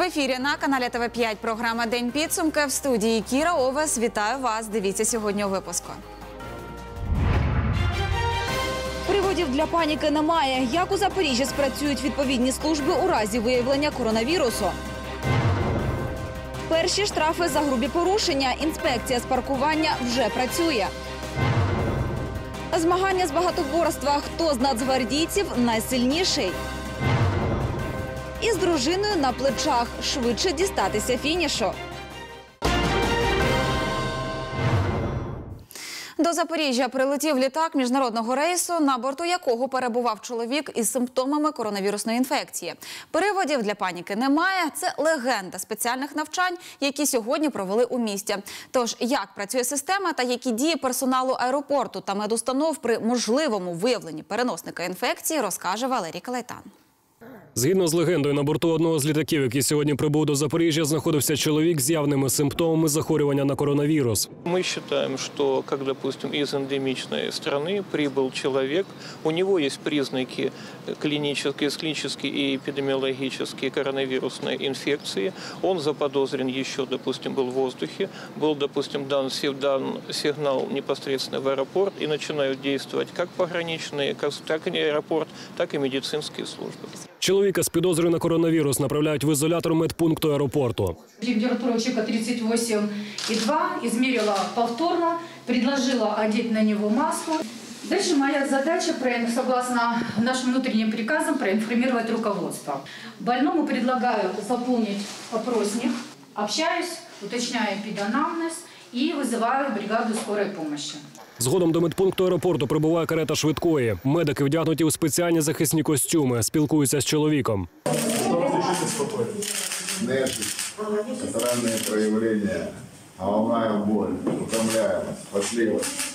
В ефірі на каналі ТВ 5 програма День підсумки в студії Кіра Овес. Вітаю вас. Дивіться сьогодні у випуску. Приводів для паніки немає. Як у Запоріжжі спрацюють відповідні служби у разі виявлення коронавірусу? Перші штрафи за грубі порушення. Інспекція з паркування вже працює. Змагання з багатоборства. Хто з нацгвардійців найсильніший? І з дружиною на плечах швидше дістатися фінішу. До Запоріжжя прилетів літак міжнародного рейсу, на борту якого перебував чоловік із симптомами коронавірусної інфекції. Переводів для паніки немає. Це легенда спеціальних навчань, які сьогодні провели у місті. Тож як працює система та які дії персоналу аеропорту та медустанов при можливому виявленні переносника інфекції, розкаже Валерій Калайтан. Згідно з легендою, на борту одного з літаків, який сьогодні прибув до Запоріжжя, знаходився чоловік з явними симптомами захворювання на коронавірус. Мы считаем, что, как, допустим, из эндемичной страны прибыл человек, у него есть признаки клинические, клинические и эпидемиологические коронавирусной инфекции. Он заподозрен еще, допустим, был в воздухе, был, допустим, дан, си- дан сигнал непосредственно в аэропорт и начинают действовать как пограничные, как, так и аэропорт, так и медицинские службы. Чоловіка з підозрою на коронавірус направляють в ізолятор медпункту аеропорту. Температура у человека 38,2. Измерила повторно, предложила одеть на него маску. Дальше моя задача, согласно нашим внутренним приказам, проинформировать руководство. Больному предлагаю заполнить опросник, общаюсь, уточняю педонамнез и вызываю бригаду скорой помощи. Згодом до медпункту аеропорту прибуває карета швидкої. Медики вдягнуті у спеціальні захисні костюми, спілкуються з чоловіком. нежить, катаральные проявления, головная боль, утомляемость, потливость.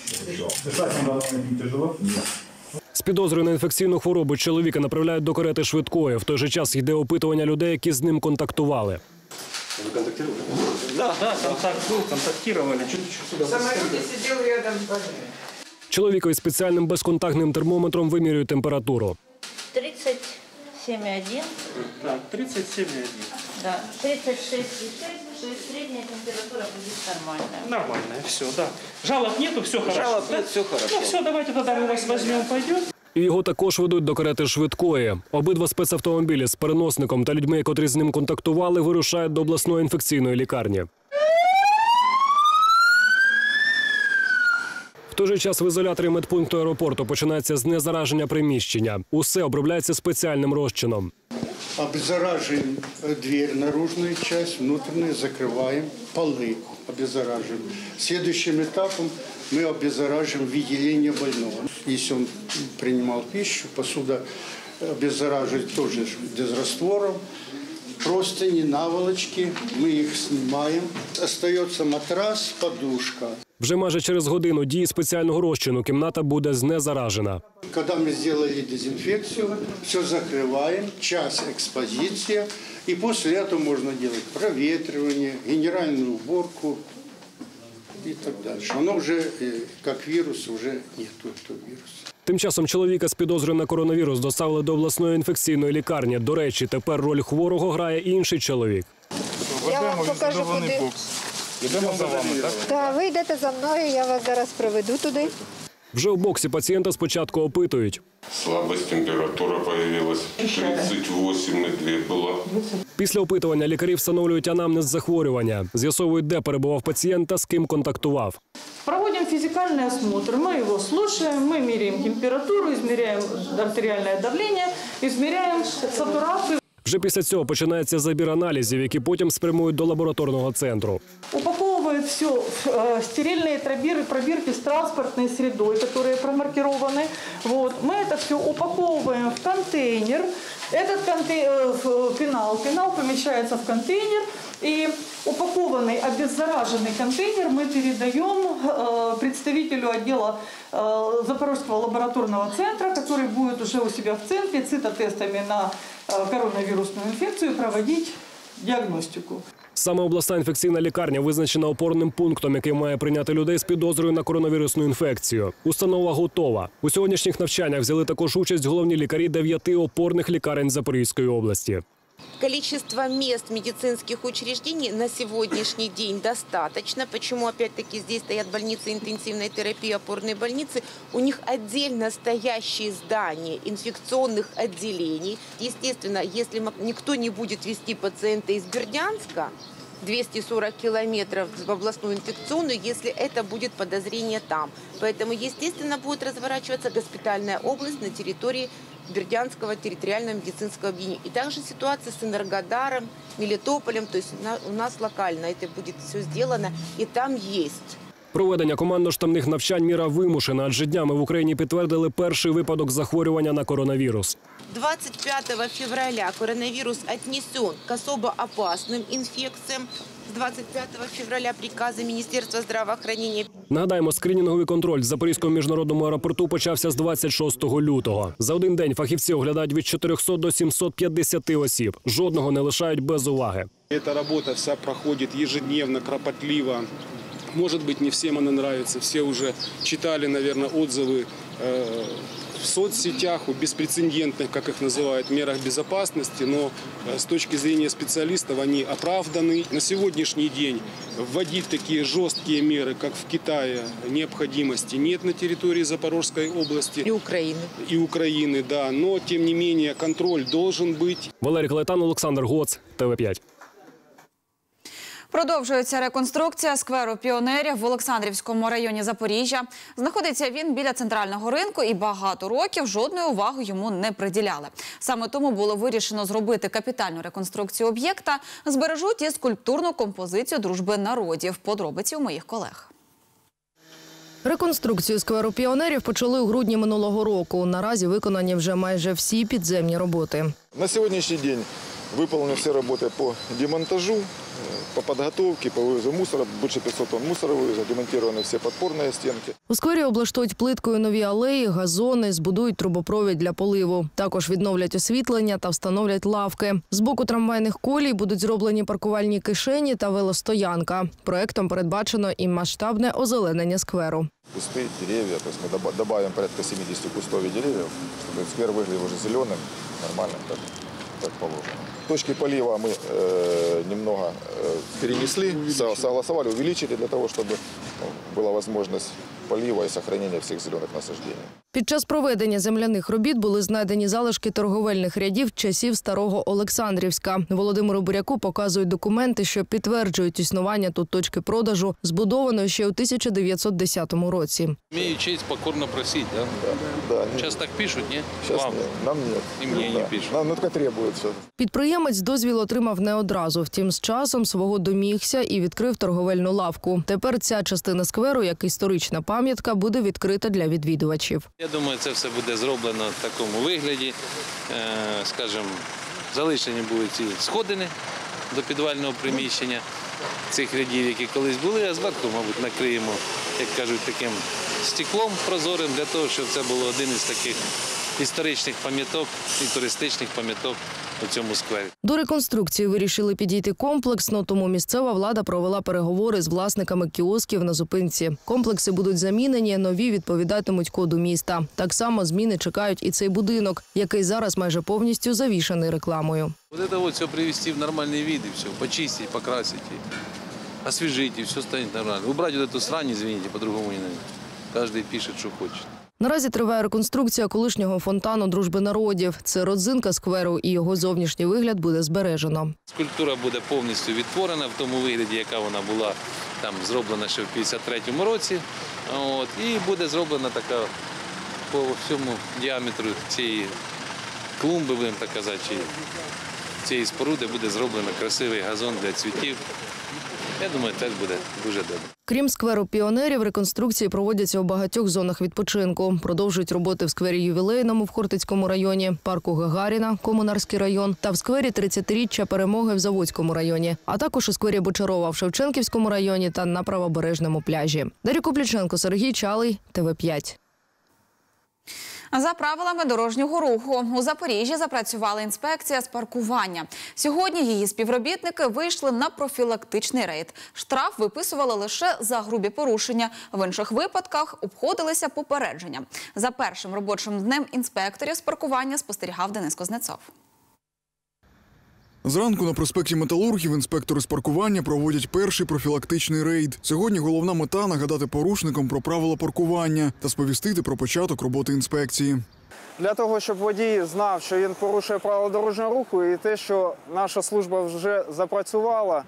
З підозрою на інфекційну хворобу чоловіка направляють до карети швидкої. В той же час йде опитування людей, які з ним контактували. Да, да, контакт был, контактировали. Чуть-чуть сюда. В самолете сидел рядом с больным. Чоловікові спеціальним безконтактним термометром вимірюють температуру. 37,1, Так, 37,1. да, 36,6, то есть средняя температура будет нормальная. Нормально, все, да. Жалоб нету, все хорошо. Жалоб да? нет, всё хорошо. Ну все, давайте тогда мы вас возьмем, пойдет. І його також ведуть до карети швидкої. Обидва спецавтомобілі з переносником та людьми, котрі з ним контактували, вирушають до обласної інфекційної лікарні. В той же час в ізоляторі медпункту аеропорту починається знезараження приміщення. Усе обробляється спеціальним розчином. Обеззараживаем э, дверь, наружную часть, внутреннюю закрываем, полы обеззараживаем. Следующим этапом мы обеззараживаем выделение больного. Если он принимал пищу, посуда обеззараживать тоже дезраствором. Простыни, наволочки, мы их снимаем. Остается матрас, подушка. Вже майже через годину дії спеціального розчину кімната буде знезаражена. Когда мы сделали дезинфекцию, все закрываем, час экспозиция, и после этого можно делать проветривание, генеральную уборку и так дальше. Оно уже, э, как вирус, уже нету этого вируса. Тим часом чоловіка з підозрою на коронавірус доставили до обласної інфекційної лікарні. До речі, тепер роль хворого грає інший чоловік. Я вам покажу, куди. Идем за вами, так? Так, ви йдете за мною, я вас зараз проведу туди. Вже у боксі пацієнта спочатку опитують. Слабость, температура появилась. 38,2 была. Після опитування лікарі встановлюють анамнез захворювання, з'ясовують, де перебував пацієнт та з ким контактував. Проводим физикальный осмотр. Мы его слушаем, мы меряем температуру, измеряем артериальное давление, измеряем сатурацию. Вже після цього починається забір аналізів, які потім спрямують до лабораторного центру. Упаковывает все э, стерильные пробиры, пробирки с транспортной средой, которые промаркированы. Вот. Мы это все упаковываем в контейнер. Этот контей- э, в пенал, пенал помещается в контейнер. И упакованный, обеззараженный контейнер мы передаем э, представителю отдела э, Запорожского лабораторного центра, который будет уже у себя в центре цитотестами на э, коронавирусную инфекцию проводить диагностику. Саме обласна інфекційна лікарня визначена опорним пунктом, який має прийняти людей з підозрою на коронавірусну інфекцію. Установа готова. У сьогоднішніх навчаннях взяли також участь головні лікарі дев'яти опорних лікарень Запорізької області. Количество мест медицинских учреждений на сегодняшний день достаточно. Почему, опять-таки, здесь стоят больницы интенсивной терапии, опорные больницы. У них отдельно стоящие здания инфекционных отделений. Естественно, если никто не будет вести пациента из Бердянска, 240 километров в областную инфекционную, если это будет подозрение там. Поэтому, естественно, будет разворачиваться госпитальная область на территории Бердянского территориального медицинского объединения. И также ситуация с Энергодаром, Мелитополем, то есть на- у нас локально это будет все сделано, и там есть Проведення командно-штабних навчань міра вимушена, адже днями в Україні підтвердили перший випадок захворювання на коронавірус. 25 февраля коронавирус отнесен к особо опасным инфекциям. С 25 февраля приказа Министерства здравоохранения Нагадаємо, скринінговий контроль в Запорізькому міжнародному аеропорту почався з 26 лютого. За один день фахівці оглядають від 400 до 750 осіб. Жодного не лишають без уваги. Эта работа вся проходит ежедневно, кропотливо. Может быть, не всем она нравится. Все уже читали, наверное, отзывы э, в соцсетях о беспрецедентных, как их называют, мерах безопасности. Но э, с точки зрения специалистов они оправданы. На сегодняшний день вводить такие жесткие меры, как в Китае, необходимости нет на территории Запорожской области. И Украины. И Украины, да. Но, тем не менее, контроль должен быть. Валерій Клетан, Олександр Гоц, ТВ 5 Продовжується реконструкція скверу піонерів в Олександрівському районі Запоріжжя. Знаходиться він біля центрального ринку і багато років жодної уваги йому не приділяли. Саме тому було вирішено зробити капітальну реконструкцію об'єкта. Збережуть і скульптурну композицію дружби народів. Подробиці у моїх колег. Реконструкцію скверу піонерів почали у грудні минулого року. Наразі виконані вже майже всі підземні роботи. На сегодняшний день выполнены все работы по демонтажу, э, по подготовке, по вывозу мусора. Больше 500 тонн мусора вывезено, демонтированы все подпорные стенки. У сквері облаштують плиткою нові алеї, газони, збудують трубопровід для поливу. Також відновлять освітлення та встановлять лавки. З боку трамвайних колій будуть зроблені паркувальні кишені та велостоянка. Проектом передбачено і масштабне озеленення скверу. Кусты, деревья. То есть мы доба- добавим порядка 70 кустов и деревьев, чтобы сквер выглядел уже зеленым, нормальным, как, как положено. Точки полива мы э, немного э, перенесли, со- согласовали, увеличили для того, чтобы ну, была возможность полива и сохранения всех зеленых насаждений. Під час проведення земляних робіт були знайдені залишки торговельних рядів часів старого Олександрівська. Володимиру Буряку показують документи, що підтверджують існування тут точки продажу, збудованої ще у 1910 році. Имею честь покорно просить, да? Да, Сейчас так пишут, не? Сейчас Вам. нет, нам нет. И мне не Да. пишут. Нам ну, только требуется. Підприємець дозвіл отримав не одразу. Втім, з часом свого домігся і відкрив торговельну лавку. Тепер ця частина скверу, як історична пам'ятка, буде відкрита для відвідувачів. Я думаю, це все буде зроблено в такому вигляді. Е, Скажімо, залишені будуть ці сходини до підвального приміщення цих рядів, які колись були, а зверху, мабуть, накриємо, як кажуть, таким стеклом прозорим для того, щоб це було один із таких історичних пам'яток і туристичних пам'яток у цьому сквері. До реконструкції вирішили підійти комплексно, тому місцева влада провела переговори з власниками кіосків на зупинці. Комплекси будуть замінені, нові відповідатимуть коду міста. Так само зміни чекають і цей будинок, який зараз майже повністю завішаний рекламою. Вот это вот все привести в нормальный вид и все, почистить, покрасить, и освежить, и все станет нормально. Убрать вот эту срань, извините, по-другому не надо. Каждый пишет, что хочет. Наразі триває реконструкція колишнього фонтану дружби народів. Це родзинка скверу, і його зовнішній вигляд буде збережено. Скульптура буде повністю відтворена в тому вигляді, яка вона була там зроблена ще в 53-му році. От, і буде зроблена така по всьому діаметру цієї клумби, будемо так казати, цієї споруди буде зроблено красивий газон для цвітів. Я думаю, теж буде дуже добре. Крім скверу піонерів, реконструкції проводяться у багатьох зонах відпочинку. Продовжують роботи в сквері ювілейному в Хортицькому районі, парку Гагаріна, Комунарський район та в сквері 30-річчя перемоги в Заводському районі, а також у сквері Бочарова в Шевченківському районі та на правобережному пляжі. Дар'я Купліченко, Сергій Чалий, ТВ 5 За правилами дорожнього руху у Запоріжжі запрацювала інспекція з паркування. Сьогодні її співробітники вийшли на профілактичний рейд. Штраф виписували лише за грубі порушення. В інших випадках обходилися попередженням. За першим робочим днем інспекторів з паркування спостерігав Денис Кузнецов. Зранку на проспекті Металургів інспектори з паркування проводять перший профілактичний рейд. Сьогодні головна мета нагадати порушникам про правила паркування та сповістити про початок роботи інспекції. Для того, щоб водій знав, що він порушує правила дорожнього руху, і те, що наша служба вже запрацювала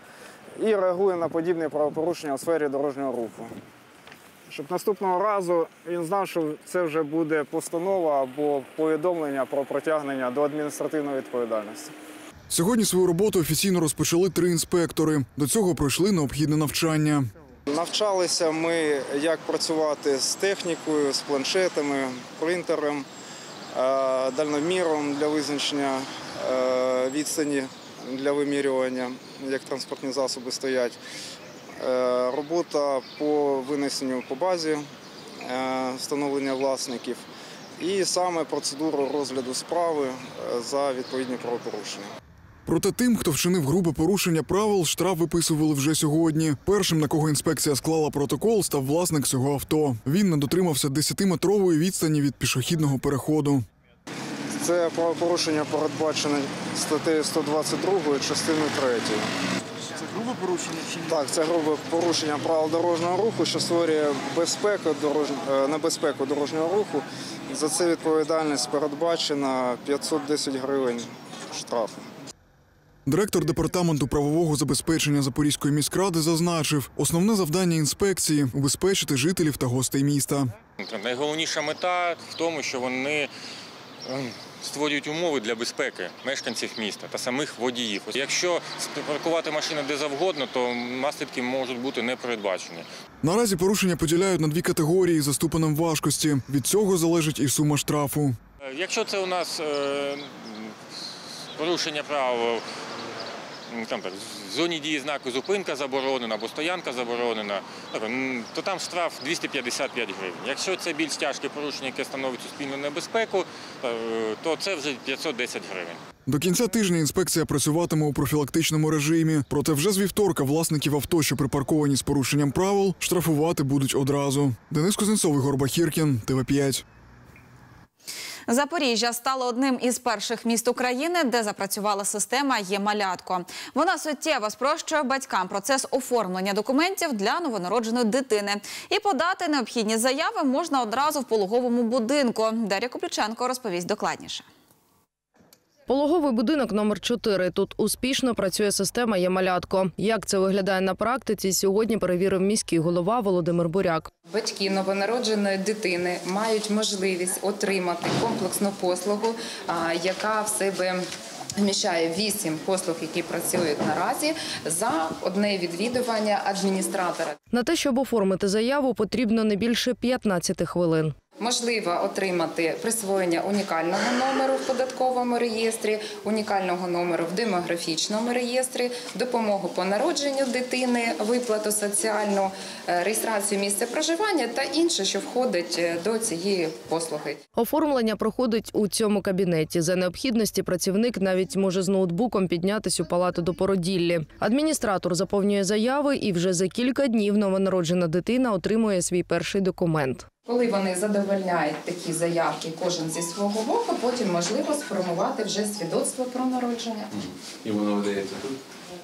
і реагує на подібні правопорушення у сфері дорожнього руху. Щоб наступного разу він знав, що це вже буде постанова або повідомлення про притягнення до адміністративної відповідальності. Сьогодні свою роботу офіційно розпочали три інспектори. До цього пройшли необхідне навчання. Навчалися ми, як працювати з технікою, з планшетами, принтером, е, дальноміром для визначення е, відстані для вимірювання, як транспортні засоби стоять. Е, Робота по винесенню по базі, встановлення власників і саме процедуру розгляду справи за відповідні правопорушення. Проте тим, хто вчинив грубе порушення правил, штраф виписували вже сьогодні. Першим, на кого інспекція склала протокол, став власник цього авто. Він не дотримався 10-метрової відстані від пішохідного переходу. Це правопорушення передбачене статтею 122 частиною 3. Це грубе порушення чи ні? Так, це грубе порушення правил дорожнього руху, що створює безпеку дорож... е, небезпеку дорожнього руху. За це відповідальність передбачена 510 гривень штрафу. Директор департаменту правового забезпечення Запорізької міськради зазначив, основне завдання інспекції убезпечити жителів та гостей міста. Найголовніша мета в тому, що вони ем, створюють умови для безпеки мешканців міста та самих водіїв. Якщо паркувати машину де завгодно, то наслідки можуть бути непередбачені. Наразі порушення поділяють на дві категорії за ступенем важкості. Від цього залежить і сума штрафу. Е, Якщо це у нас е, порушення правил там, в зоні дії знаку зупинка заборонена або стоянка заборонена, то там штраф 255 гривень. Якщо це більш тяжке порушення, яке становить суспільну небезпеку, е, то це вже 510 гривень. До кінця тижня інспекція працюватиме у профілактичному режимі. Проте вже з вівторка власників авто, що припарковані з порушенням правил, штрафувати будуть одразу. Денис Кузнецов, Ігор Бахіркін, ТВ 5 Запоріжжя стало одним із перших міст України, де запрацювала система «Є-малятко». Вона суттєво спрощує батькам процес оформлення документів для новонародженої дитини. І подати необхідні заяви можна одразу в пологовому будинку. Дар'я Купліченко розповість докладніше. Пологовий будинок номер 4 Тут успішно працює система «Є-малятко». Як це виглядає на практиці, сьогодні перевірив міський голова Володимир Буряк. Батьки новонародженої дитини мають можливість отримати комплексну послугу, яка в себе вміщає вісім послуг, які працюють наразі, за одне відвідування адміністратора. На те, щоб оформити заяву, потрібно не більше 15 хвилин. Можливо отримати присвоєння унікального номеру в податковому реєстрі, унікального номеру в демографічному реєстрі, допомогу по народженню дитини, виплату соціальну, е, реєстрацію місця проживання та інше, що входить е, до цієї послуги. Оформлення проходить у цьому кабінеті. За необхідності працівник навіть може з ноутбуком піднятись у палату до породіллі. Адміністратор заповнює заяви, і вже за кілька днів новонароджена дитина отримує свій перший документ. Коли вони задовольняють такі заявки, кожен зі свого боку, потім можливо сформувати вже свідоцтво про народження. І воно видається тут.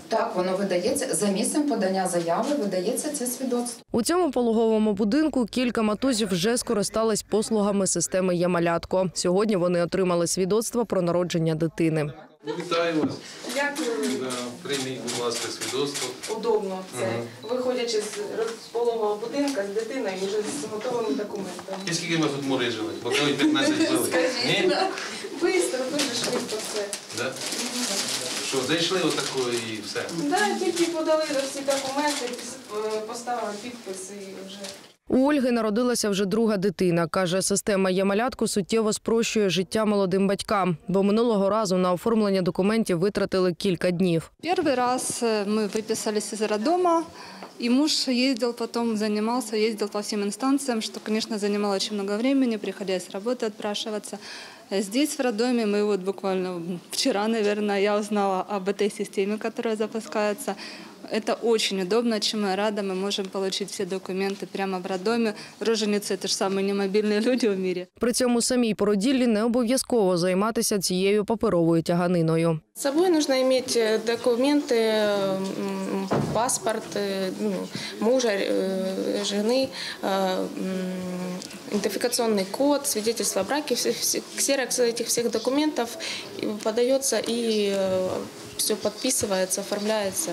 Так, воно видається за місцем подання заяви, видається це свідоцтво. У цьому пологовому будинку кілька матузів вже скористались послугами системи «Є-малятко». Сьогодні вони отримали свідоцтво про народження дитини. Вітаю вас. Дякую. Да, прийміть, будь ласка, свідоцтво. Удобно це, Мгм. виходячи з розпологового будинка з дитиною вже з готовими документами. І скільки ми тут морей жили? Бо коли 15 жили. Скажіть, Ні? Бистро, дуже швидко все. Да? Що, зайшли отако і все. Да, тільки подали всі документи, е, поставили підпис і вже. У Ольги народилася вже друга дитина. Каже, система «Є-малятко» суттєво спрощує життя молодим батькам, бо минулого разу на оформлення документів витратили кілька днів. Первый раз э, мы выписались из роддома, и муж ездил потом, занимался, ездил по всем инстанциям, что, конечно, занимало очень много времени, приходилось с работы отпрашиваться. Э, Здесь, в роддоме, мы вот буквально вчера, наверное, я узнала об этой системе, которая запускается. Это очень удобно, чем мы рады. Мы можем получить все документы прямо в роддоме. Роженицы – это же самые немобильные люди в мире. При цьому самій породіллі не обов'язково займатися цією паперовою тяганиною. С собой нужно иметь э, документы, м, паспорт э, ну, мужа, э, жены, э, м, идентификационный код, свидетельство о браке, все- все- ксерокс этих всех документов и подается и все подписывается, оформляется.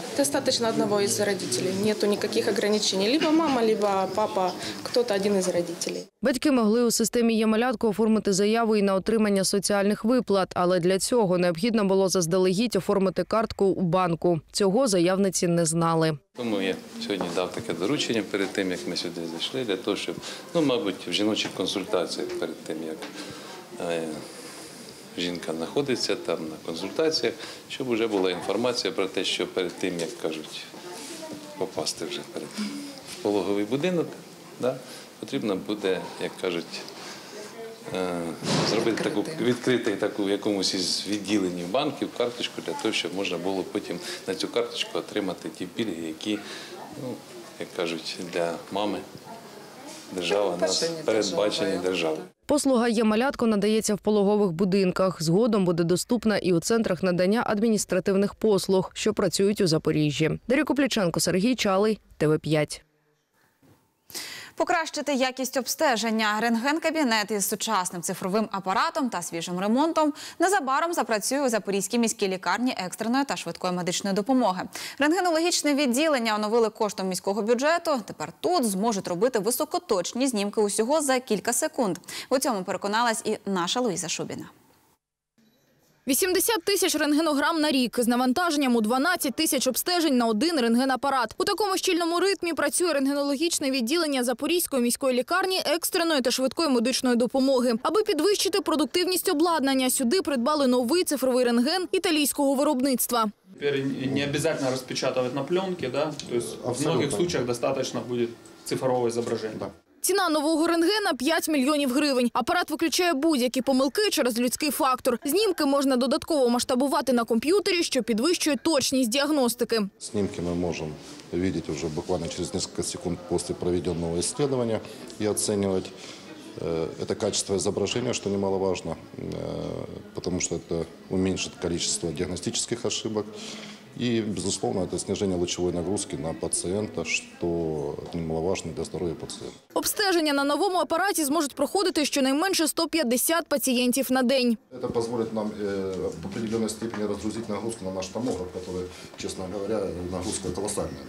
Достаточно одного из родителей. Нету никаких ограничений. Либо мама, либо папа, кто-то один из родителей. Батьки могли у системі «Є-малятко» оформити заяву і на отримання соціальних виплат, але для цього необхідно було заздалегідь оформити картку у банку. Цього заявниці не знали. Тому я сьогодні дав таке доручення перед тим, як ми сюди зайшли, для того, щоб, ну, мабуть, в жіночих консультаціях перед тим, як е, жінка знаходиться там на консультаціях, щоб вже була інформація про те, що перед тим, як кажуть, попасти вже перед в пологовий будинок, да, потрібно буде, як кажуть, е, зробити таку відкрити таку в якомусь із відділенів банків карточку для того, щоб можна було потім на цю карточку отримати ті пільги, які, ну, як кажуть, для мами держава нас передбачені державою. Послуга «Є-малятко» надається в пологових будинках. Згодом буде доступна і у центрах надання адміністративних послуг, що працюють у Запоріжжі. Дар'я Копліченко, Сергій Чалий, ТВ5. Покращити якість обстеження. Рентген-кабінет із сучасним цифровим апаратом та свіжим ремонтом незабаром запрацює у Запорізькій міській лікарні екстреної та швидкої медичної допомоги. Рентгенологічне відділення оновили коштом міського бюджету. Тепер тут зможуть робити високоточні знімки усього за кілька секунд. У цьому переконалась і наша Луїза Шубіна. 80 тисяч рентгенограм на рік з навантаженням у 12 тисяч обстежень на один рентгенапарат. У такому щільному ритмі працює рентгенологічне відділення Запорізької міської лікарні екстреної та швидкої медичної допомоги. Аби підвищити продуктивність обладнання, сюди придбали новий цифровий рентген італійського виробництва. Теперь не обязательно распечатывать на пленке, да? То есть в многих случаях достаточно будет цифрового изображения. Ціна нового рентгена – 5 мільйонів гривень. Апарат виключає будь-які помилки через людський фактор. Знімки можна додатково масштабувати на комп'ютері, що підвищує точність діагностики. Снимки мы можем видеть уже буквально через несколько секунд после проведенного исследования и оценивать э, это качество изображения, что немаловажно, э, потому что это уменьшит количество диагностических ошибок. И, безусловно, это снижение лучевой нагрузки на пациента, что немаловажно для здоровья пациента. Обстеження на новому апараті зможуть проходити щонайменше 150 пацієнтів на день. Это позволит нам э, в определенной степени разгрузить нагрузку на наш томограф, который, честно говоря, нагрузка колоссальная.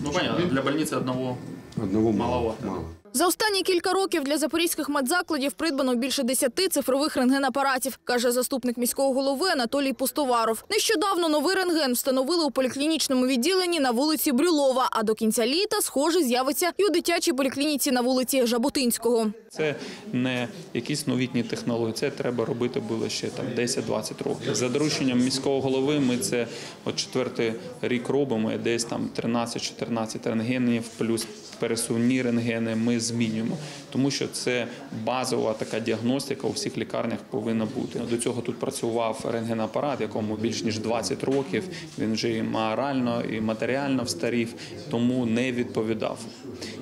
Ну понятно, для больницы одного, одного маловато. За останні кілька років для запорізьких медзакладів придбано більше 10 цифрових рентгенапаратів, каже заступник міського голови Анатолій Пустоваров. Нещодавно новий рентген встановили у поліклінічному відділенні на вулиці Брюлова, а до кінця літа, схоже, з'явиться і у дитячій поліклініці на вулиці Жаботинського. Це не якісь новітні технології, це треба робити було ще там 10-20 років. За дорученням міського голови ми це от четвертий рік робимо, десь там 13-14 рентгенів плюс пересувні рентгени ми змінюємо, тому що це базова така діагностика у всіх лікарнях повинна бути. До цього тут працював рентгенапарат, якому більш ніж 20 років. Він вже і морально, і матеріально встарів, тому не відповідав.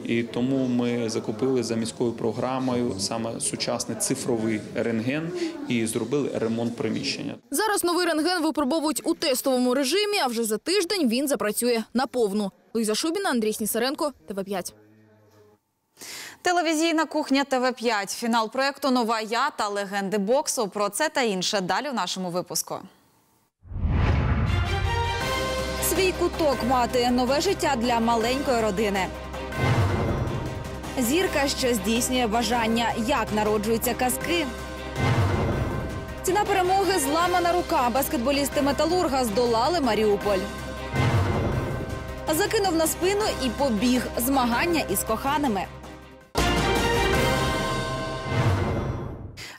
І тому ми закупили за міською програмою саме сучасний цифровий рентген і зробили ремонт приміщення. Зараз новий рентген випробовують у тестовому режимі, а вже за тиждень він запрацює наповну. Луїза Шубіна, Андрій Снісаренко, ТВ5. Телевізійна кухня ТВ5. Фінал проекту Нова я та легенди боксу. Про це та інше далі у нашому випуску. Свій куток мати нове життя для маленької родини. Зірка, що здійснює бажання, як народжуються казки. Ціна перемоги зламана рука. Баскетболісти Металурга здолали Маріуполь. Закинув на спину і побіг. Змагання із коханими.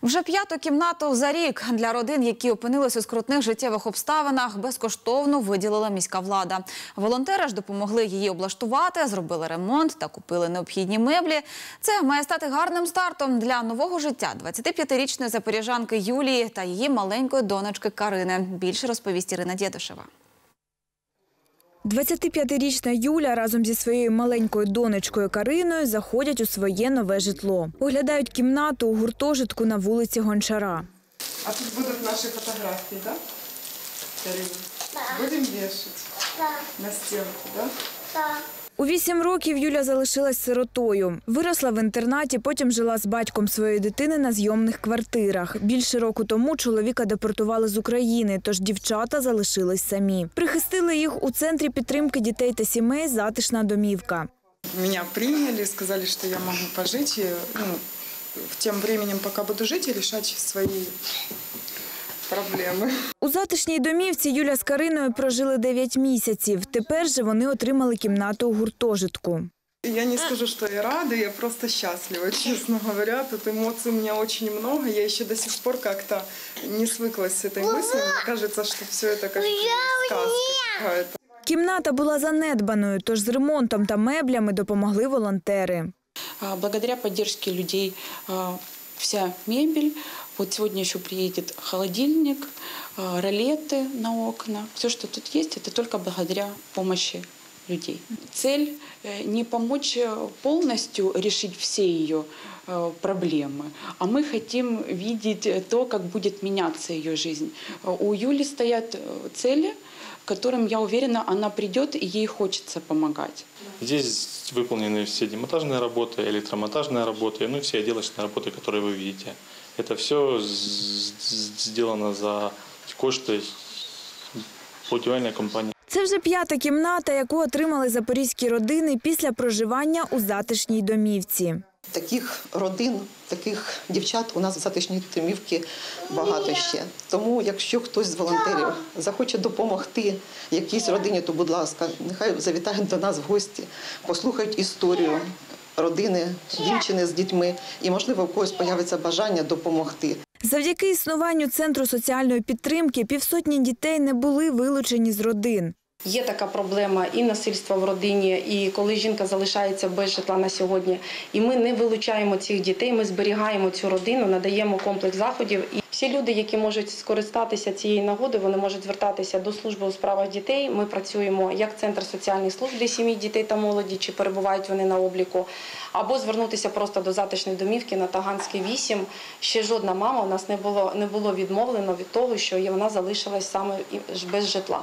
Вже п'яту кімнату за рік для родин, які опинились у скрутних життєвих обставинах, безкоштовно виділила міська влада. Волонтери ж допомогли її облаштувати, зробили ремонт та купили необхідні меблі. Це має стати гарним стартом для нового життя 25-річної запоріжанки Юлії та її маленької донечки Карини. Більше розповість Ірина Дєдушева. 25-річна Юля разом зі своєю маленькою донечкою Кариною заходять у своє нове житло. Оглядають кімнату у гуртожитку на вулиці Гончара. А тут будуть наші фотографії, да? Карина? Будем вешать? На стенку, да? У вісім років Юля залишилась сиротою. Виросла в інтернаті, потім жила з батьком своєї дитини на зйомних квартирах. Більше року тому чоловіка депортували з України, тож дівчата залишились самі. Прихистили їх у центрі підтримки дітей та сімей Затишна домівка. Меня приняли, сказали, что я могу пожить, и, ну, тем временем, пока буду жить, и свои проблемы. У затишній домівці Юля з Кариною прожили 9 місяців. Тепер же вони отримали кімнату у гуртожитку. Я не скажу, что я рада, я просто счастлива, честно говоря. Тут эмоций у меня очень много. Я еще до сих пор как-то не свыклась с этой мыслью. Мне кажется, что все это как сказка какая-то. Кімната була занедбаною, тож з ремонтом та меблями допомогли волонтери. А, Благодаря поддержке людей а, вся мебель, вот сегодня еще приедет холодильник, а, ролеты на окна. Все, что тут есть, это только благодаря помощи людей. Цель э, не помочь э, полностью решить все ее э, проблемы, а мы хотим видеть э, то, как будет меняться ее жизнь. Э, У Юли стоят э, цели, которым, я уверена, она придет и ей хочется помогать. Здесь выполнены все демонтажные работы, электромонтажные работы, ну и все отделочные работы, которые вы видите. Это все сделано за кошти будівельної компанії. Це вже п'ята кімната, яку отримали запорізькі родини після проживання у затишній домівці. Таких родин, таких дівчат у нас в затишній домівці багато ще. Тому, якщо хтось з волонтерів захоче допомогти якійсь родині, то будь ласка, нехай завітають до нас в гості, послухають історію родини, дівчини з дітьми, і можливо в когось появиться бажання допомогти. Завдяки існуванню центру соціальної підтримки півсотні дітей не були вилучені з родин. Є така проблема і насильства в родині, і коли жінка залишається без житла на сьогодні. І ми не вилучаємо цих дітей, ми зберігаємо цю родину, надаємо комплекс заходів. І всі люди, які можуть скористатися цією нагодою, вони можуть звертатися до служби у справах дітей. Ми працюємо як центр соціальних служб для сім'ї дітей та молоді, чи перебувають вони на обліку, або звернутися просто до затишної домівки на Таганський 8. Ще жодна мама у нас не було не було відмовлено від того, що вона залишилась саме без житла.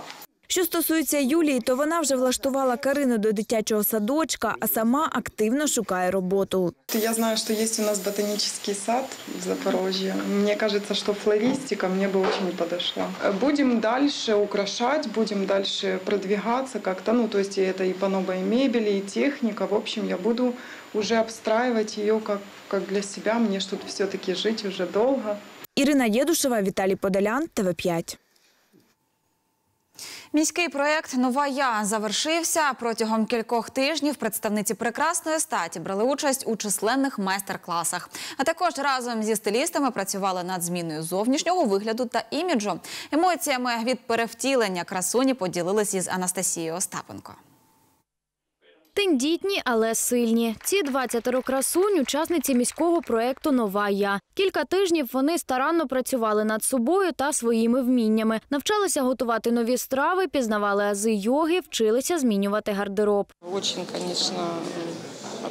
Що стосується Юлії, то вона вже влаштувала Карину до дитячого садочка, а сама активно шукає роботу. Я знаю, что есть у нас ботанический сад в Запорожье. Мне кажется, что флористика мне бы очень подошла. Будем дальше украшать, будем дальше продвигаться как-то. Ну, то есть и это и по новой мебели, и техника. В общем, я буду уже обстраивать ее как, как для себя. Мне ж тут все-таки жить уже долго. Ірина Єдушева, Віталій Подолян, ТВ5. Міський проєкт Нова я завершився. Протягом кількох тижнів представниці прекрасної статі брали участь у численних майстер-класах. А також разом зі стилістами працювали над зміною зовнішнього вигляду та іміджу. Емоціями від перевтілення красуні поділились із Анастасією Остапенко. Тендітні, але сильні. Ці 20 красунь – учасниці міського проєкту «Нова я». Кілька тижнів вони старанно працювали над собою та своїми вміннями. Навчалися готувати нові страви, пізнавали ази йоги, вчилися змінювати гардероб. Очень, конечно,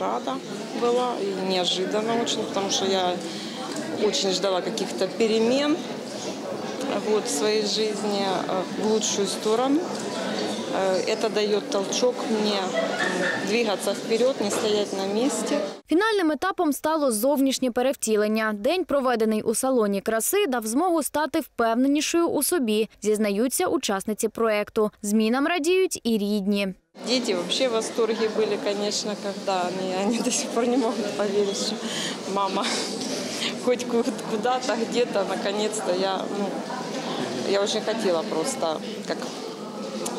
рада была и неожиданно очень, потому что я очень ждала каких-то перемен вот, в своей жизни э, в лучшую сторону. Э, Это дает толчок мне м, двигаться вперед, не стоять на месте. Фінальним етапом стало зовнішнє перевтілення. День, проведений у салоні краси, дав змогу стати впевненішою у собі, зізнаються учасниці проєкту. Змінам радіють і рідні. Дети вообще в восторге были, конечно, когда они, они до сих пор не могут поверить, что мама хоть ку- куда-то, где-то, наконец-то я, ну, я очень хотела просто как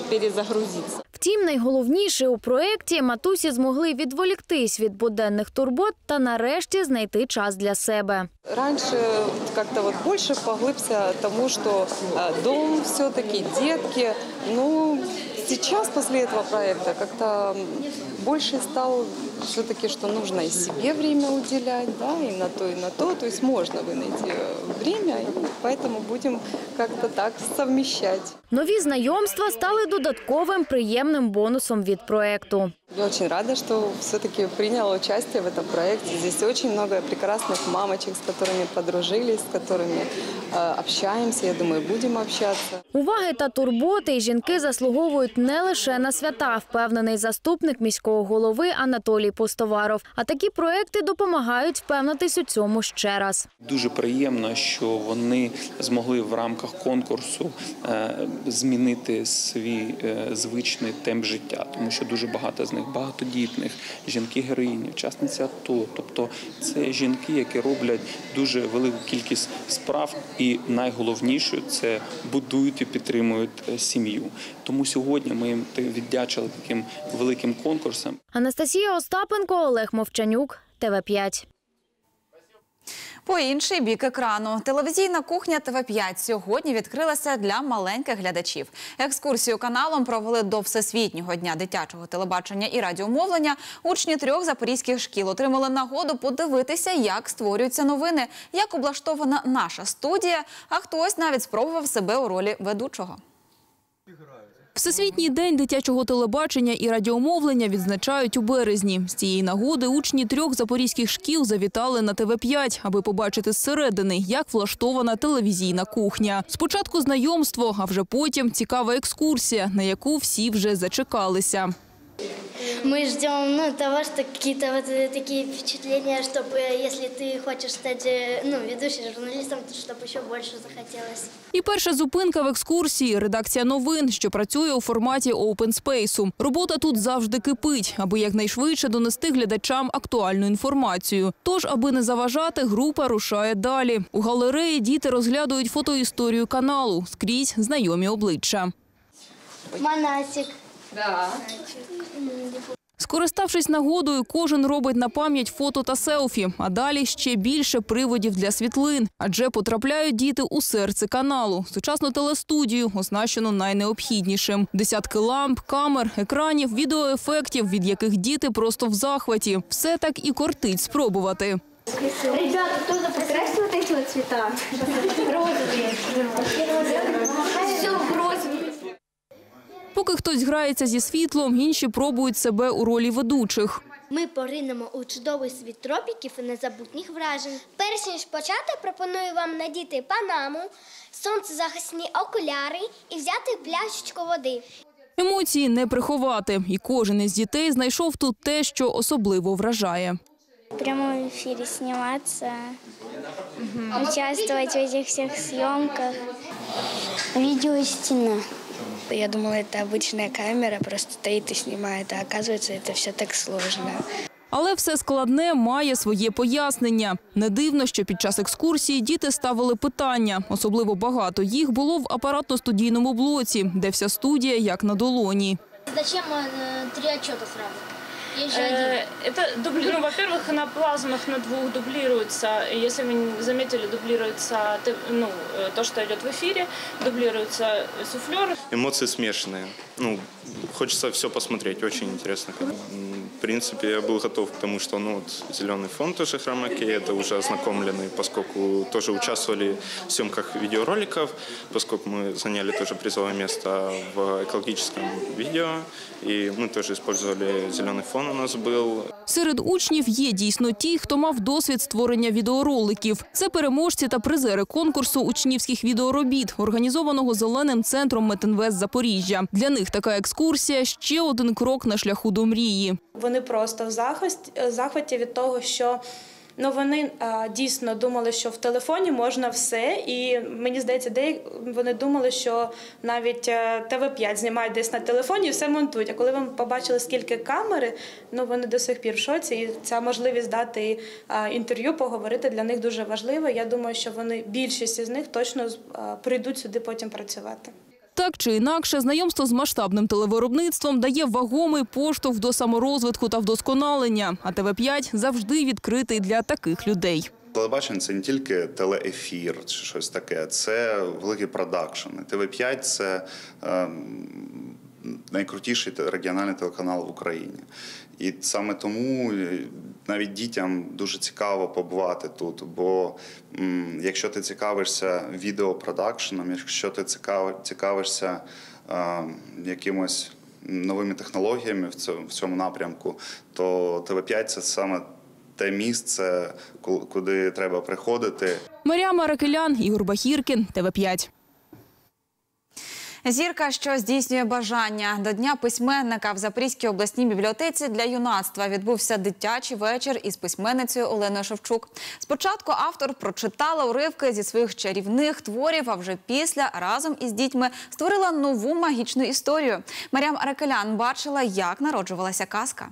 перезагрузиться. Втім, найголовніше у проєкті матусі змогли відволіктись від буденних турбот та нарешті знайти час для себе. Раніше как-то вот больше поглыбся тому, что э, дом все-таки, дітки, ну, сейчас, после этого проекта, как-то больше стал все-таки, что нужно и себе время уделять, да, и на то, и на то. То есть можно вы найти время, и поэтому будем как-то так совмещать. Нові знайомства стали додатковим приємним бонусом від проекту. Я очень рада, что все-таки приняла участие в этом проекте. Здесь очень много прекрасных мамочек, с которыми подружились, с которыми э, общаемся. Я думаю, будем общаться. Уваги та турботи жінки заслуговують не лише на свята, впевнений заступник міського голови Анатолій Пустоваров. А такі проекти допомагають впевнитись у цьому ще раз. Дуже приємно, що вони змогли в рамках конкурсу е, змінити свій е, звичний темп життя, тому що дуже багато з них багатодітних, жінки героїні, учасниці АТО. Тобто це жінки, які роблять дуже велику кількість справ, і найголовніше це будують і підтримують е, сім'ю. Тому сьогодні ми їм віддячили таким великим конкурсом. Анастасія Остапенко, Олег Мовчанюк, ТВ 5 По інший бік екрану телевізійна кухня ТВ5 сьогодні відкрилася для маленьких глядачів. Екскурсію каналом провели до всесвітнього дня дитячого телебачення і радіомовлення. Учні трьох запорізьких шкіл отримали нагоду подивитися, як створюються новини, як облаштована наша студія. А хтось навіть спробував себе у ролі ведучого. Всесвітній день дитячого телебачення і радіомовлення відзначають у березні. З цієї нагоди учні трьох запорізьких шкіл завітали на ТВ5, аби побачити зсередини, як влаштована телевізійна кухня. Спочатку знайомство, а вже потім цікава екскурсія, на яку всі вже зачекалися. Мы ждем ну, того, что какие-то вот э, такие впечатления, чтобы э, если ты хочешь стать э, ну, ведущим журналистом, то чтобы еще больше захотелось. І перша зупинка в екскурсії – редакція новин, що працює у форматі опенспейсу. Робота тут завжди кипить, аби якнайшвидше донести глядачам актуальну інформацію. Тож, аби не заважати, група рушає далі. У галереї діти розглядують фотоісторію каналу. Скрізь знайомі обличчя. Монатик. Да. Скориставшись нагодою, кожен робить на пам'ять фото та селфі, а далі ще більше приводів для світлин. Адже потрапляють діти у серце каналу. Сучасну телестудію оснащено найнеобхіднішим. Десятки ламп, камер, екранів, відеоефектів, від яких діти просто в захваті. Все так і кортить спробувати. Ребята, тоже покрасьте вот эти вот цвета. Розовые. Все розовые. Поки хтось грається зі світлом, інші пробують себе у ролі ведучих. Ми поринемо у чудовий світ тропіків і незабутніх вражень. Перш ніж почати, пропоную вам надіти панаму, сонцезахисні окуляри і взяти пляшечку води. Емоції не приховати, і кожен із дітей знайшов тут те, що особливо вражає. В прямом эфире сниматься, участвовать в этих всех съемках. Видеостена. Я думала, это обычная камера, просто стоит и снимает, а оказывается, это все так сложно. Але все складне має своє пояснення. Не дивно, що під час екскурсії діти ставили питання. Особливо багато їх було в апаратно-студійному блоці, де вся студія як на долоні. Зачем э, три отчета сразу? Э. Это, дубли- ну, во-первых, на плазмах на двух дублируется. Если вы заметили, дублируется ну, э, то, что идет в эфире, дублируется суфлер. Эмоции смешанные. Ну, хочется все посмотреть, очень интересно. М, В принципе, я был готов к тому, что ну, вот, зеленый фон тоже хромакей, это уже ознакомленный, поскольку тоже участвовали в съемках видеороликов, поскольку мы заняли тоже призовое место в экологическом видео, и мы тоже использовали зеленый фон у нас был. Серед учнів є дійсно ті, хто мав досвід створення відеороликів. Це переможці та призери конкурсу учнівських відеоробіт, організованого зеленим центром Метинвест Запоріжжя. Для них така екскурсія ще один крок на шляху до мрії. Вони просто в захваті, захваті від того, що ну, вони а, дійсно думали, що в телефоні можна все. І мені здається, де вони думали, що навіть е, ТВ5 знімають десь на телефоні і все монтують. А коли вони побачили, скільки камери, ну вони до сих пір в шоці. І ця можливість дати а, інтерв'ю, поговорити для них дуже важлива. Я думаю, що вони більшість із них точно а, прийдуть сюди потім працювати. Так чи інакше, знайомство з масштабним телевиробництвом дає вагомий поштовх до саморозвитку та вдосконалення. А ТВ5 завжди відкритий для таких людей. Телебачення це не тільки телеефір чи щось таке, це великий продакшн. ТВ5 це ем, найкрутіший регіональний телеканал в Україні. І саме тому е, навіть дітям дуже цікаво побувати тут. Бо якщо ти цікавишся відеопродакшеном, якщо ти цікавишся е, якимось новими технологіями в цьому, напрямку, то ТВ5 це саме те місце, куди треба приходити. Маріам Аракелян, Ігор Бахіркін, ТВ5. Зірка, що здійснює бажання до дня письменника в Запорізькій обласній бібліотеці для юнацтва відбувся дитячий вечір із письменницею Оленою Шевчук. Спочатку автор прочитала уривки зі своїх чарівних творів, а вже після разом із дітьми створила нову магічну історію. Маріам Аракелян бачила, як народжувалася казка.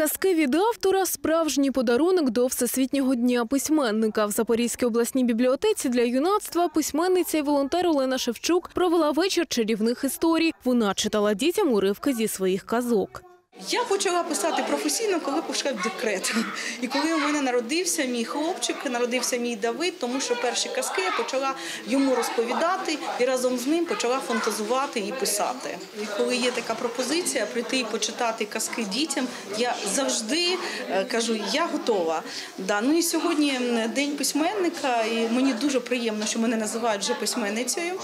Казки від автора – справжній подарунок до Всесвітнього дня письменника. В Запорізькій обласній бібліотеці для юнацтва письменниця і волонтер Олена Шевчук провела вечір чарівних історій. Вона читала дітям уривки зі своїх казок. Я почала писати професійно, коли пішла в декрет. І коли у мене народився мій хлопчик, народився мій Давид, тому що перші казки я почала йому розповідати і разом з ним почала фантазувати і писати. І коли є така пропозиція прийти і почитати казки дітям, я завжди е, кажу, я готова. Да. Ну і сьогодні день письменника, і мені дуже приємно, що мене називають вже письменницею.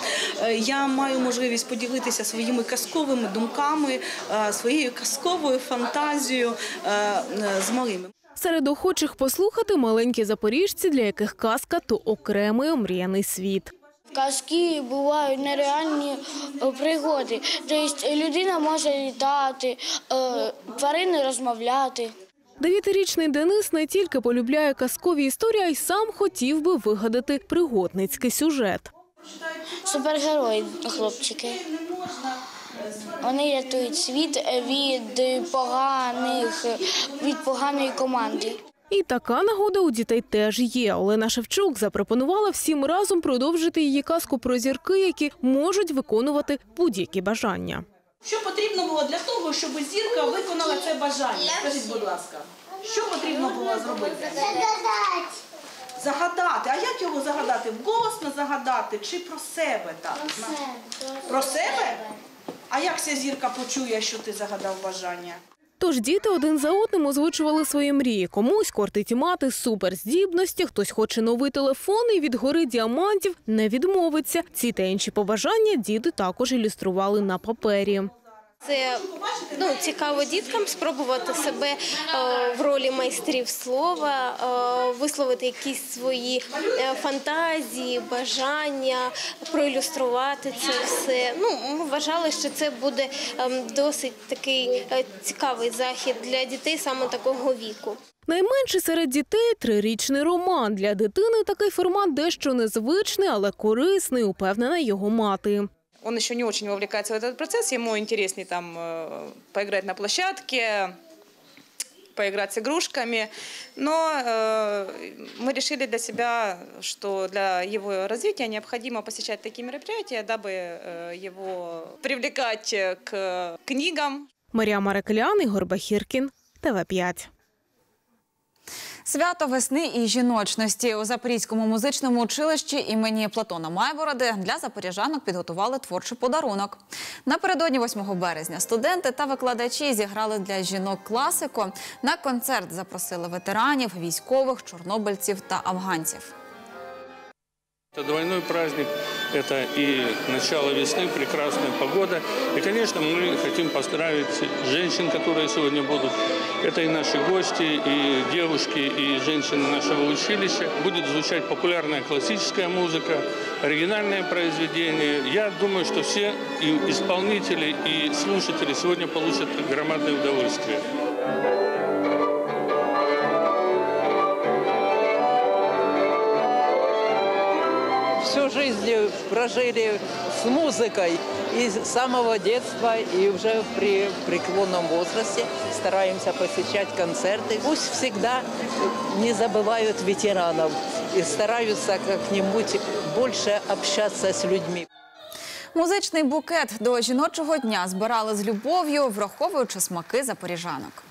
Е, Я маю можливість поділитися своїми казковими думками, е, своєю казковою фантазією е, е, з малими. Серед охочих послухати маленькі запоріжці, для яких казка – то окремий омріяний світ. Казки бувають нереальні е, пригоди. Тобто людина може літати, тварини розмовляти. Дев'ятирічний Денис не тільки полюбляє казкові історії, а й сам хотів би вигадати пригодницький сюжет. Супергерої, хлопчики. Вони рятують світ від поганих від поганої команди. І така нагода у дітей теж є. Олена Шевчук запропонувала всім разом продовжити її казку про зірки, які можуть виконувати будь-які бажання. Що потрібно було для того, щоб зірка виконала це бажання? Скажіть, будь ласка, що потрібно було зробити? Загадати. А як його загадати? Вголосно загадати чи про себе так? Про себе? А як ця зірка почує, що ти загадав бажання? Тож діти один за одним озвучували свої мрії. Комусь кортить мати суперздібності, хтось хоче новий телефон і від гори діамантів не відмовиться. Ці та інші побажання діти також ілюстрували на папері. Це ну, цікаво діткам спробувати себе е, в ролі майстрів слова, е, висловити якісь свої е, фантазії, бажання, проілюструвати це все. Ну, ми вважали, що це буде ем, досить такий цікавий захід для дітей саме такого віку. Найменший серед дітей трирічний роман. Для дитини такий формат дещо незвичний, але корисний, упевнена його мати. Он еще не очень вовлекается в этот процесс, ему интереснее там э, поиграть на площадке, поиграть с игрушками. Но э, мы решили для себя, что для его развития необходимо посещать такие мероприятия, дабы э, его привлекать э, к книгам, Марія Марекелян, Ігор Бахіркін, ТВ5. Свято весни і жіночності у Запорізькому музичному училищі імені Платона Майбороди для запоріжанок підготували творчий подарунок. Напередодні 8 березня студенти та викладачі зіграли для жінок класику. На концерт запросили ветеранів, військових, чорнобильців та афганців. Это двойной праздник, это и начало весны, прекрасная погода. И, конечно, мы хотим поздравить женщин, которые сегодня будут. Это и наши гости, и девушки, и женщины нашего училища. Будет звучать популярная классическая музыка, оригинальные произведения. Я думаю, что все и исполнители, и слушатели сегодня получат громадное удовольствие. всю жизнь прожили с музыкой. И с самого детства, и уже при преклонном возрасте стараемся посещать концерты. Пусть всегда не забывают ветеранов и стараются как-нибудь больше общаться с людьми. Музичний букет до жіночого дня збирали з любов'ю, враховуючи смаки запоріжанок.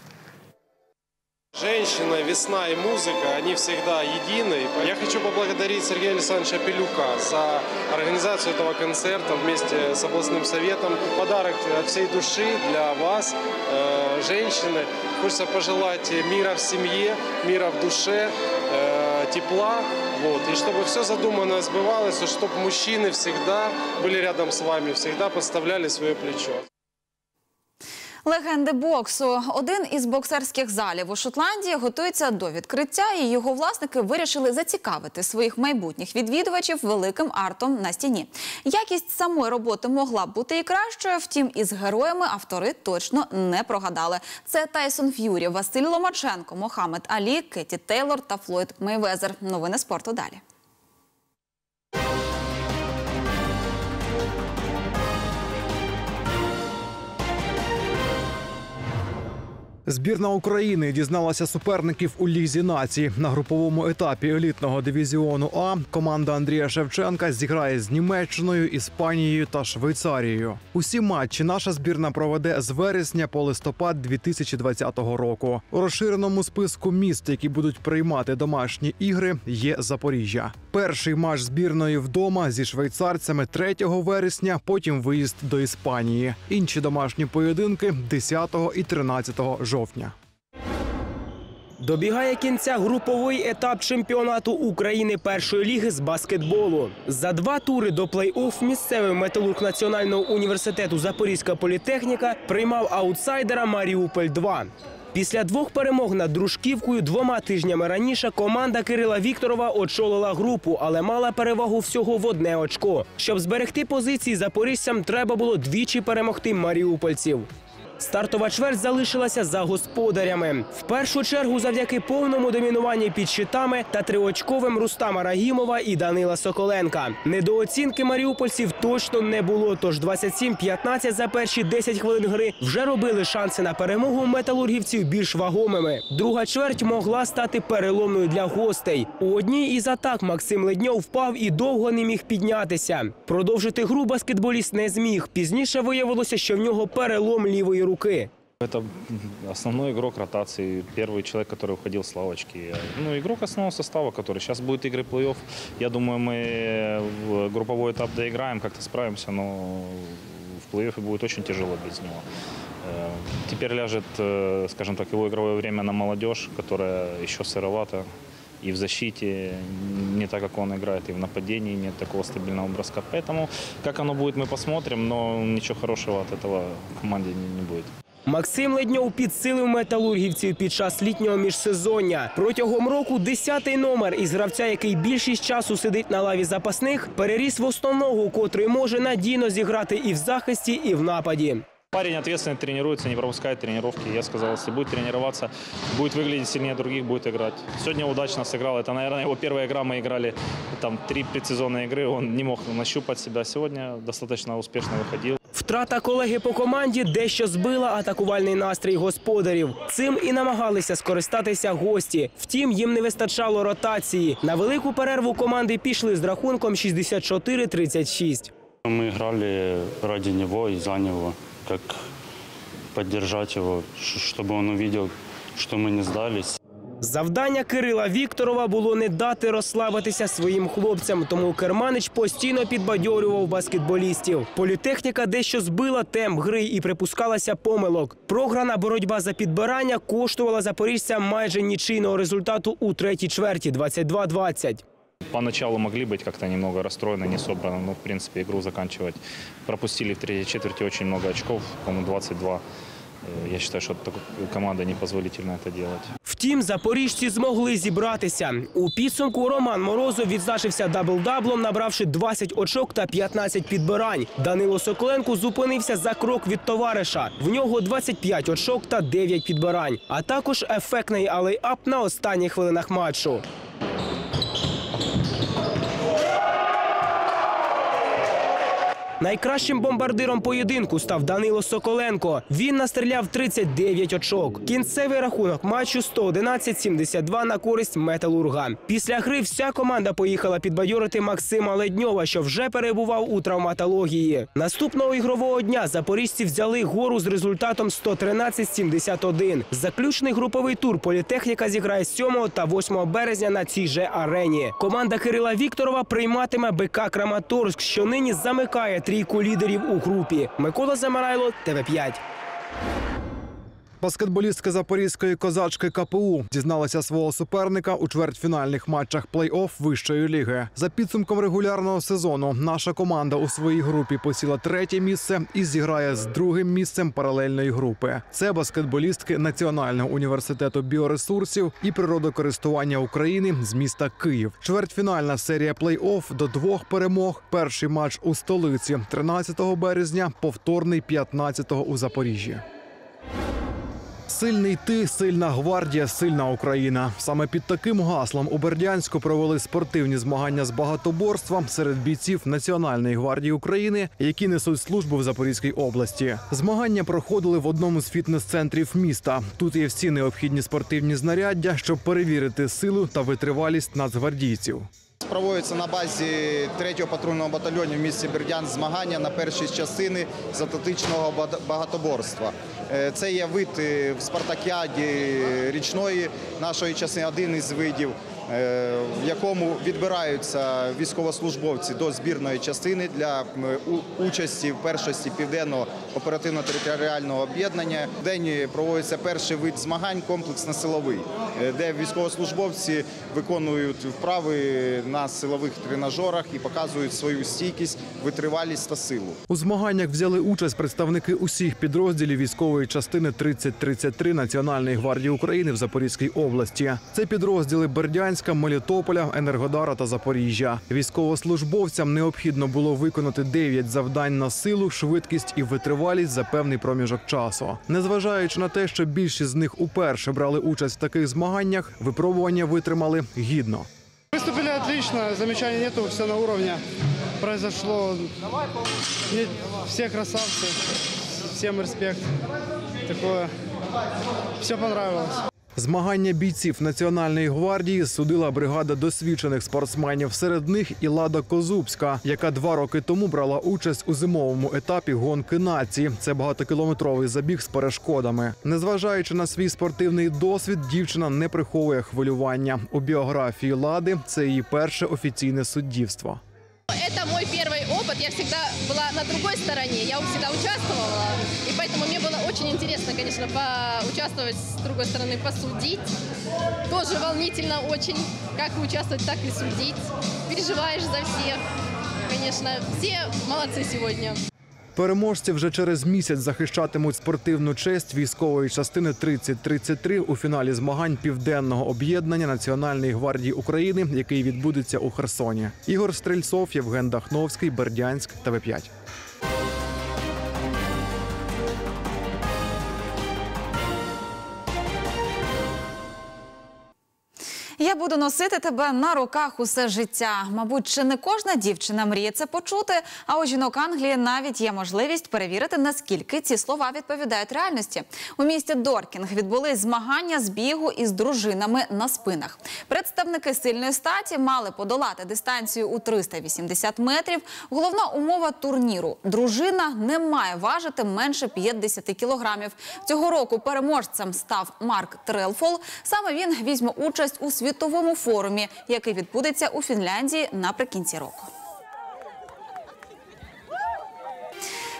Женщина, весна и музыка, они всегда едины. Я хочу поблагодарить Сергея Александровича Пелюка за организацию этого концерта вместе с областным советом. Подарок от всей души для вас, э, женщины. Хочется пожелать мира в семье, мира в душе, э, тепла. Вот. И чтобы все задуманное сбывалось, и чтобы мужчины всегда были рядом с вами, всегда подставляли свое плечо. Легенди боксу. Один із боксерських залів у Шотландії готується до відкриття, і його власники вирішили зацікавити своїх майбутніх відвідувачів великим артом на стіні. Якість самої роботи могла б бути і кращою, втім, із героями автори точно не прогадали. Це Тайсон Ф'юрі, Василь Ломаченко, Мохамед Алі, Кеті Тейлор та Флойд Мейвезер. Новини спорту далі. Збірна України дізналася суперників у лізі націй на груповому етапі елітного дивізіону А. Команда Андрія Шевченка зіграє з Німеччиною, Іспанією та Швейцарією. Усі матчі наша збірна проведе з вересня по листопад 2020 року. У розширеному списку міст, які будуть приймати домашні ігри, є Запоріжжя. Перший матч збірної вдома зі швейцарцями 3 вересня, потім виїзд до Іспанії. Інші домашні поєдинки 10 і 13 жовтня. Добігає кінця груповий етап чемпіонату України першої ліги з баскетболу. За два тури до плей-офф місцевий металург Національного університету Запорізька політехніка приймав аутсайдера Маріуполь 2 Після двох перемог над дружківкою двома тижнями раніше команда Кирила Вікторова очолила групу, але мала перевагу всього в одне очко. Щоб зберегти позиції запоріжцям, треба було двічі перемогти маріупольців. Стартова чверть залишилася за господарями. В першу чергу завдяки повному домінуванні під щитами та триочковим Рустама Рагімова і Данила Соколенка. Недооцінки маріупольців точно не було. Тож 27-15 за перші 10 хвилин гри вже робили шанси на перемогу металургівців більш вагомими. Друга чверть могла стати переломною для гостей. У одній із атак Максим Ледньов впав і довго не міг піднятися. Продовжити гру баскетболіст не зміг. Пізніше виявилося, що в нього перелом лівої руки. Это основной игрок ротации, первый человек, который уходил с лавочки. Ну, игрок основного состава, который сейчас будет игры плей-офф. Я думаю, мы в групповой этап доиграем, как-то справимся, но в плей-оффе будет очень тяжело без него. Э, Теперь ляжет, э, скажем так, его игровое время на молодежь, которая еще сыровата. И в защите не так, как он играет, и в нападении нет такого стабильного броска. Поэтому, как оно будет, мы посмотрим, но ничего хорошего от этого команде не не будет. Максим Ледньов підсилив металургівців під час літнього міжсезоння. Протягом року десятий номер із гравця, який більшість часу сидить на лаві запасних, переріс в основного, котрий може надійно зіграти і в захисті, і в нападі. Парень ответственно тренируется, не пропускает тренировки. Я сказал, если будет тренироваться, будет выглядеть сильнее других, будет играть. Сегодня удачно сыграл. Это, наверное, его первая игра. Мы играли там три предсезонные игры. Он не мог нащупать себя. Сегодня достаточно успешно выходил. Втрата колеги по команді дещо збила атакувальний настрій господарів. Цим і намагалися скористатися гості. Втім, їм не вистачало ротації. На велику перерву команди пішли з рахунком 64-36. Мы играли ради него и за него, как поддержать его, чтобы он увидел, что мы не сдались. Завдання Кирила Вікторова було не дати розслабитися своїм хлопцям, тому Керманич постійно підбадьорював баскетболістів. Політехніка дещо збила темп гри і припускалася помилок. Програна боротьба за підбирання коштувала запоріжцям майже нічийного результату у третій чверті 22-20. Поначалу могли быть как-то немного расстроены, не собраны, но в принципе игру заканчивать. Пропустили в третьей четверти очень много очков, по-моему, 22. Э, Я считаю, что такой команда непозволительно это делать. Втім, запоріжці змогли зібратися. У підсумку Роман Морозов відзначився дабл-даблом, набравши 20 очок та 15 підбирань. Данило Соколенко зупинився за крок від товариша. В нього 25 очок та 9 підбирань, а також ефектний алей-ап на останніх хвилинах матчу. Найкращим бомбардиром поєдинку став Данило Соколенко. Він настріляв 39 очок. Кінцевий рахунок матчу 111-72 на користь металурга. Після гри вся команда поїхала підбадьорити Максима Ледньова, що вже перебував у травматології. Наступного ігрового дня запоріжці взяли гору з результатом 113-71. Заключний груповий тур політехніка зіграє 7 та 8 березня на цій же арені. Команда Кирила Вікторова прийматиме БК Краматорськ, що нині замикає трійку лідерів у групі. Микола Замарайло, ТВ5. Баскетболістка запорізької козачки КПУ дізналася свого суперника у чвертьфінальних матчах плей-офф вищої ліги. За підсумком регулярного сезону наша команда у своїй групі посіла третє місце і зіграє з другим місцем паралельної групи. Це баскетболістки Національного університету біоресурсів і природокористування України з міста Київ. Чвертьфінальна серія плей-офф до двох перемог. Перший матч у столиці 13 березня, повторний 15 у Запоріжжі. Сильний ти, сильна гвардія, сильна Україна. Саме під таким гаслом у Бердянську провели спортивні змагання з багатоборства серед бійців Національної гвардії України, які несуть службу в Запорізькій області. Змагання проходили в одному з фітнес-центрів міста. Тут є всі необхідні спортивні знаряддя, щоб перевірити силу та витривалість нацгвардійців. Проводиться на базі 3-го патрульного батальйону в місті Бердян змагання на першій частини з багатоборства. Е, Це є вид е, в спартакіаді річної нашої частини, один із видів, в якому відбираються військовослужбовці до збірної частини для участі в першості південного оперативно-територіального об'єднання. В день проводиться перший вид змагань комплексно-силовий, е, де військовослужбовці виконують вправи на силових тренажерах і показують свою стійкість, витривалість та силу. У змаганнях взяли участь представники усіх підрозділів військової частини 3033 Національної гвардії України в Запорізькій області. Це підрозділи Бердянська, Мелітополя, Енергодара та Запоріжжя. Військовослужбовцям необхідно було виконати 9 завдань на силу, швидкість і витривалість за певний проміжок часу. Незважаючи на те, що більшість з них уперше брали участь в таких змаганнях, випробування витримали гідно. Выступили отлично, замечаний нету, все на уровне. Произошло. Не- Все красавцы, всем респект. Такое. Все понравилось. Змагання бійців Національної гвардії судила бригада досвідчених спортсменів. Серед них і Лада Козубська, яка два роки тому брала участь у зимовому етапі гонки нації. Це багатокілометровий забіг з перешкодами. Незважаючи на свій спортивний досвід, дівчина не приховує хвилювання. У біографії Лади це її перше офіційне суддівство. Это мой первый опыт. Я всегда была на другой стороне. Я всегда участвовала. И поэтому мне было очень интересно, конечно, поучаствовать с другой стороны, посудить. Тоже волнительно очень, как участвовать, так и судить. Переживаешь за всех. Конечно, все молодцы сегодня. Переможці вже через місяць захищатимуть спортивну честь військової частини 3033 у фіналі змагань південного об'єднання Національної гвардії України, який відбудеться у Херсоні. Ігор Стрельцов, Євген Дахновський, Бердянськ, ТВ5. Буду носити тебе на руках усе життя. Мабуть, чи не кожна дівчина мріє це почути. А у жінок Англії навіть є можливість перевірити, наскільки ці слова відповідають реальності. У місті Доркінг відбулись змагання з бігу із дружинами на спинах. Представники сильної статі мали подолати дистанцію у 380 метрів. Головна умова турніру: дружина не має важити менше 50 кілограмів. Цього року переможцем став Марк Трелфол. Саме він візьме участь у світовому форумі, який відбудеться у Фінляндії наприкінці року.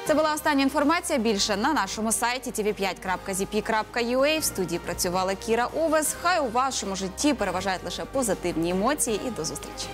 Це була остання інформація. Більше на нашому сайті tv5.zp.ua. В студії працювала Кіра Овес. Хай у вашому житті переважають лише позитивні емоції. І до зустрічі.